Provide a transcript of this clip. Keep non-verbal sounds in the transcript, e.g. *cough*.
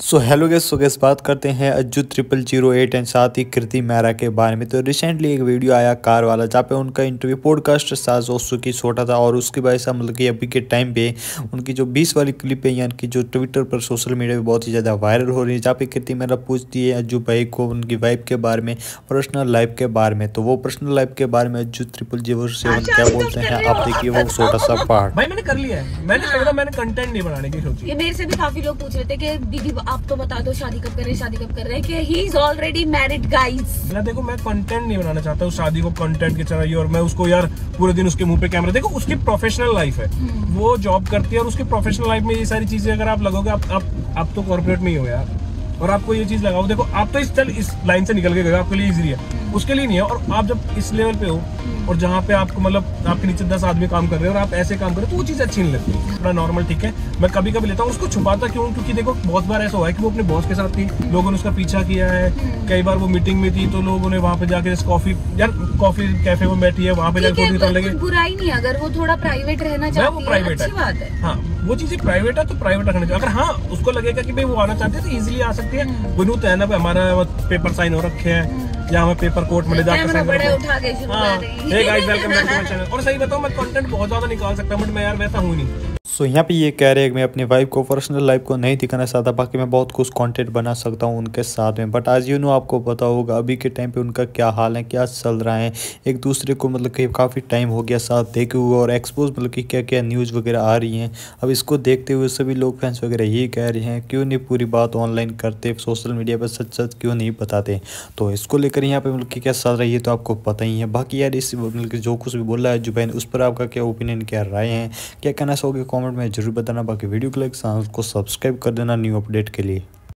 So hello guys so guys बात करते हैं Ajju triple zero eight and साथ ही कृति मेहरा के बारे में। तो रिसेंटली एक वीडियो आया कार वाला जहाँ पे उनका इंटरव्यू पॉडकास्ट साज की छोटा था और उसकी वजह से मतलब कि अभी के टाइम पे उनकी जो बीस वाली क्लिप है यानी कि जो ट्विटर पर सोशल मीडिया पर बहुत ही ज़्यादा वायरल हो रही है जहाँ पे कृति मेहरा पूछती है अज्जू भाई को उनकी वाइफ के बारे में पर्सनल लाइफ के बारे में। तो वो पर्सनल लाइफ के बारे में अज्जू ट्रिपल ज़ीरो सेवन क्या बोलते हैं आप देखिए वो छोटा सा *laughs* पार्ट मैंने कर लिया है। मैंने कंटेंट नहीं बनाने की सोची। मेरे से भी काफ़ी लोग पूछ रहे थे कि दीदी आप तो बता दो शादी कब कर रहे शादी कब कर रहे हैं कि he is already married guys मैं देखो मैं कंटेंट नहीं बनाना चाहता हूँ शादी को कंटेंट की चलाइए और मैं उसको यार पूरे दिन उसके मुँह पे कैमरा देखो उसकी प्रोफेशनल लाइफ है हम्म। वो जॉब करती है और उसकी प्रोफेशनल लाइफ में ये सारी चीज़ें अगर आप लगोगे आप आप, आप तो कॉर्पोरेट में ही हो यार और आपको ये चीज़ लगाओ देखो आप तो इस चल इस लाइन से निकल के गए आपके लिए इजी है। उसके लिए नहीं है। और आप जब इस लेवल पे हो और जहाँ पे आपको मतलब आपके नीचे दस आदमी काम कर रहे हो और आप ऐसे काम कर रहे हो तो वो चीज़ अच्छी नहीं लगती। थोड़ा नॉर्मल ठीक है। मैं कभी कभी लेता हूँ उसको छुपाता क्यों? क्योंकि देखो बहुत बार ऐसा हुआ है कि वो अपने बॉस के साथ थी लोगों ने उसका पीछा किया है। कई बार वो मीटिंग में थी तो लोगों ने वहाँ पे जाके कॉफ़ी यार कॉफ़ी कैफ़े में बैठी है वहाँ पे लगे। बुराई नहीं अगर वो थोड़ा प्राइवेट रहना चाहती है प्राइवेट है। हाँ। वो चीज़ें प्राइवेट है तो प्राइवेट रखना चाहिए। अगर हाँ उसको लगेगा कि भाई वो आना चाहते हैं तो इजिली आ सकती है। वो हम्म। तो है ना हमारा पेपर साइन हो रखे हैं। या हमें पेपर कोट में ले जाकर हाँ। और सही बताओ मैं कंटेंट बहुत ज़्यादा निकाल सकता हूँ बट मैं यार वैसा हूँ नहीं। सो so, यहाँ पे ये कह रहे हैं कि मैं अपनी वाइफ को पर्सनल लाइफ को नहीं दिखाना चाहता बाकी मैं बहुत कुछ कंटेंट बना सकता हूँ उनके साथ में। बट आज यू नो आपको पता होगा अभी के टाइम पे उनका क्या हाल है क्या चल रहा है। एक दूसरे को मतलब कि काफ़ी टाइम हो गया साथ देखे हुए और एक्सपोज मतलब कि क्या क्या न्यूज़ वगैरह आ रही हैं। अब इसको देखते हुए सभी लोग फैंस वगैरह यही कह रहे हैं क्यों नहीं पूरी बात ऑनलाइन करते? सोशल मीडिया पर सच सच क्यों नहीं बताते? तो इसको लेकर यहाँ पर मतलब कि क्या चल रही है तो आपको पता ही है। बाकी यार इस मतलब जो कुछ भी बोल रहा है जुबैन उस पर आपका क्या ओपिनियन क्या राय है? क्या कहना चाहोगे कॉमेंट में ज़रूर बताना, बाकी वीडियो को लाइक चैनल को सब्सक्राइब कर देना न्यू अपडेट के लिए।